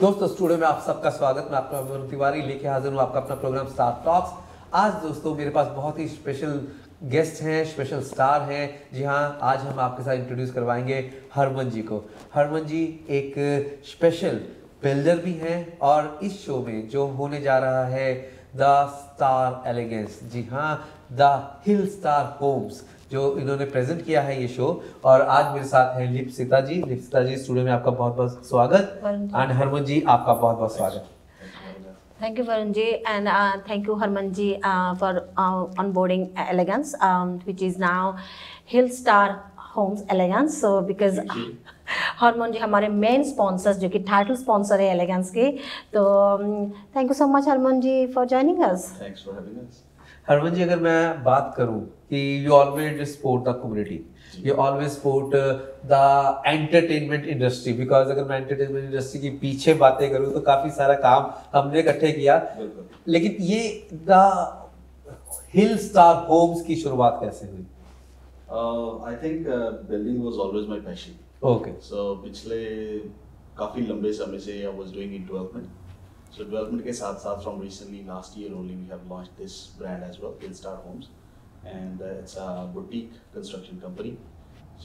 दोस्तों स्टूडियो में आप सबका स्वागत। मैं आपका वरुण तिवारी, लेके हाजिर हूँ आपका अपना प्रोग्राम स्टार टॉक्स आज दोस्तों, मेरे पास बहुत ही स्पेशल गेस्ट हैं स्पेशल स्टार हैं। जी हाँ आज हम आपके साथ इंट्रोड्यूस करवाएँगे हरमन जी को। हरमन जी एक स्पेशल बिल्डर भी हैं और इस शो में जो होने जा रहा है द स्टार एलिगेंस जी हाँ द हिल स्टार होम्स जो इन्होंने प्रेजेंट किया है ये शो। और आज मेरे साथ है लिपसिता जी। लिपसिता जी स्टूडियो में आपका बहुत बहुत स्वागत। एंड हरमन जी आपका बहुत बहुत स्वागत। Thank you, Varun ji, and uh, thank you, Harman ji, uh, for uh, onboarding Elegance, um, which is now Hill Star Homes Elegance. So, because Harman ji हमारे मेन स्पॉन्सर्स जो कि टाइटल स्पॉन्सर है Elegance के। तो thank you so much Harman ji for joining us Thanks for having us. Harman ji अगर मैं बात करूँ कि you always support the community you always support the entertainment industry because अगर मैं एंटरटेनमेंट इंडस्ट्री की पीछे बातें करूँ तो काफ़ी सारा काम हमने इकट्ठे किया लेकिन ये द हिल स्टार होम्स की शुरुआत कैसे हुई think uh, building was always my passion. Okay So पिछले काफ़ी लंबे समय से I was doing in development. So development के साथ साथ from recently last year only we have launched this brand as well, Hillstar Homes, and uh, it's a boutique construction company.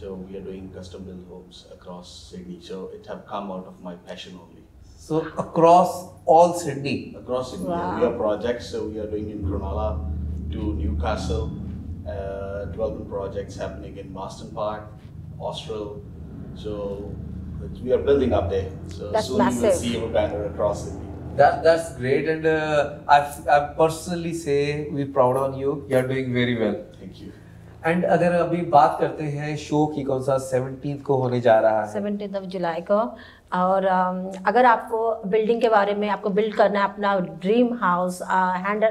So we are doing custom built homes across Sydney. So it have come out of my passion only. So across all Sydney across India. Wow. We have projects, so we are doing in Cronulla to Newcastle, uh, development projects happening in Marston Park, Austral. So it's- we are building up there. So That's soon you will massive. see our banner across Sydney. That that's great, and uh, I I personally say we proud on you. You are doing very well. Thank you. And अगर अभी बात करते हैं show की कौन सा 17th को होने जा रहा है सेवनटीन ऑफ़ जुलाई को और अगर आपको बिल्डिंग के बारे में आपको बिल्ड करना है अपना dream house hand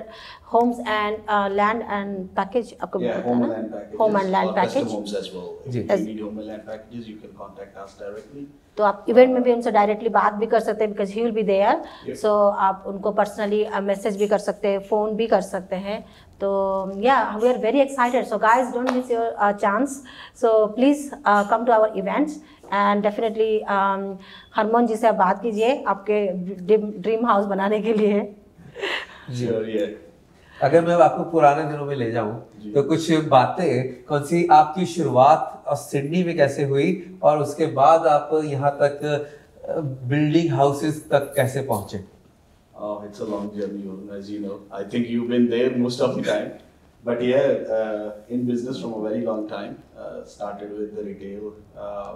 homes and land and package आपको Yeah, पता home है and ना? land packages. Home and land or custom package. homes as well. If जी. you need home and land packages, you can contact us directly. तो आप event में भी उनसे डायरेक्टली बात भी कर सकते हैं because he will be there so आप उनको पर्सनली मैसेज भी कर सकते हैं फ़ोन भी कर सकते हैं तो या we are very excited so guys don't miss your chance so please come to our events and definitely Harman ji से आप बात कीजिए आपके ड्रीम हाउस बनाने के लिए जी। अगर मैं आपको पुराने दिनों में ले जाऊँ तो कुछ बातें कौन सी आपकी शुरुआत और सिडनी में कैसे हुई और उसके बाद आप यहाँ तक बिल्डिंग हाउसेस तक कैसे पहुँचे Oh, it's a long journey, as you know. I think you've been there most of the time. But yeah, uh, in business from a very long time. Uh, started with the retail, uh,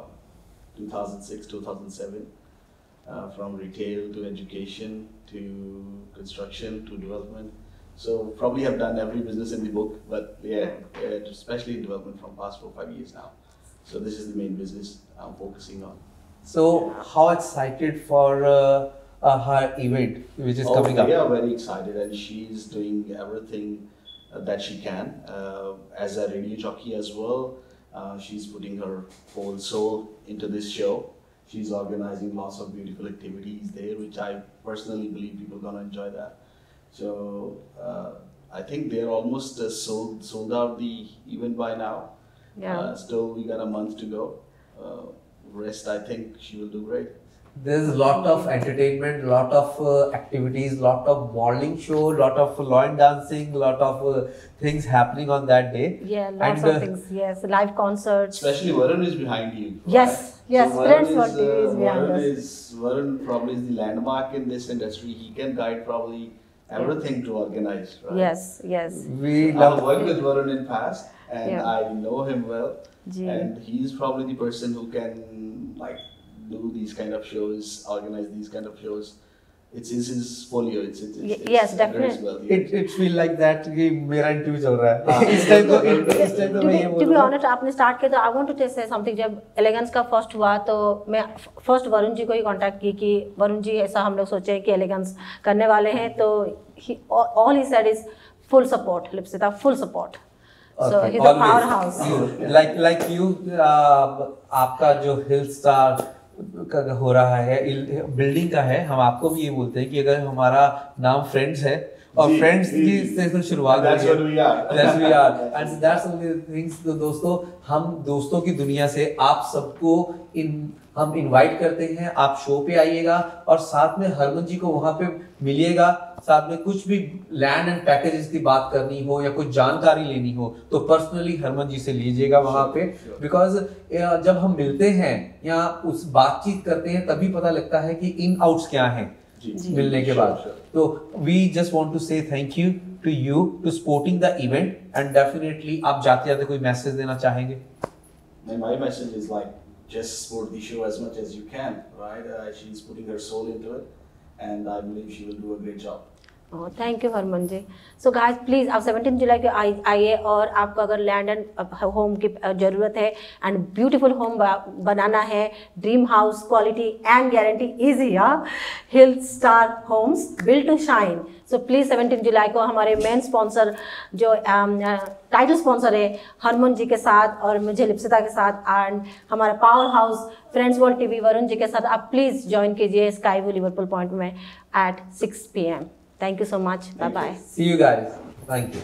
2006, 2007. Uh, from retail to education to construction to development. So probably have done every business in the book, but yeah, uh, especially in development from past four five years now. So this is the main business I'm focusing on. So how excited for uh, uh, her event which is oh, coming up? We are very excited, and she's doing everything uh, that she can uh, as a radio jockey as well. Uh, she's putting her whole soul into this show. She's organizing lots of beautiful activities there, which I personally believe people are gonna enjoy that. So uh, I think they're almost uh, sold sold out the event by now. Yeah. Uh, still, we got a month to go. Uh, rest, I think she will do great. There's a lot of entertainment, lot of uh, activities, lot of modeling show, lot of line dancing, lot of uh, things happening on that day. Yeah, lots And, of uh, things. Yes, live concerts. Especially Varun is behind you. Yes, yes, So Friends Varun for is, TV is uh, behind Varun us. is Varun probably is the landmark in this industry. He can guide probably everything to organize. Right? Yes, yes. We I've love worked with Varun in past, and Yeah. I know him well. Gee. And he's probably the person who can like do these kind of shows, organize these kind of shows. It's, it's his folio. It's, it's, it's, yes, definitely. Well, yeah. it it feel like that कि मेरा interview चल रहा है इस time तो इस time तो मैं ये टू बोल बी रहा हूँ ऑनेस्ट आपने स्टार्ट किया तो I want to say something जब एलिगेंस का फ़र्स्ट हुआ तो मैं फ़र्स्ट वरुण जी को ही कांटेक्ट की कि वरुण जी ऐसा हम लोग सोचे कि एलिगेंस करने वाले हैं तो all he said is full support Lipsita full support so he the power house like like you आपका जो हिल स्टार का हो रहा है बिल्डिंग का है हम आपको भी ये बोलते हैं कि अगर हमारा नाम फ्रेंड्स है और फ्रेंड्स की से तो शुरुआत है। are. That's we are. And that's only the things तो दोस्तों हम दोस्तों की दुनिया से आप सबको इन हम इनवाइट करते हैं आप शो पे आइएगा और साथ में हरमन जी को वहाँ पे मिलिएगा साथ में कुछ भी लैंड एंड पैकेजेस की बात करनी हो या कुछ जानकारी लेनी हो तो पर्सनली हरमन जी से लीजिएगा वहाँ पे। बिकॉज़ जब हम मिलते हैं या उस बातचीत करते हैं तभी पता लगता है कि इन आउट्स क्या हैं जी, मिलने के बाद। तो we just want to say thank you to you to supporting the event and definitely आप जाते जाते कोई मैसेज देना चाहेंगे? And my message is like, just support the show as much as you can, right? Uh, she's putting her soul into it, and I believe she will do a great job. Thank you Harman ji so guys please आप 17 जुलाई को आइए और आपको अगर land and home की uh, ज़रूरत है एंड ब्यूटीफुल होम बनाना है dream house quality and guarantee easy या hill star homes build to shine so please 17 जुलाई को हमारे मेन स्पॉन्सर जो टाइटल स्पॉन्सर है हरमन जी के साथ और मुझे लिप्सिता के साथ एंड हमारा power house friends world TV Varun ji के साथ आप प्लीज़ ज्वाइन कीजिए स्काई व्यू लिवरपूल पॉइंट में at six P Thank you so much. Bye bye. See you guys. Thank you.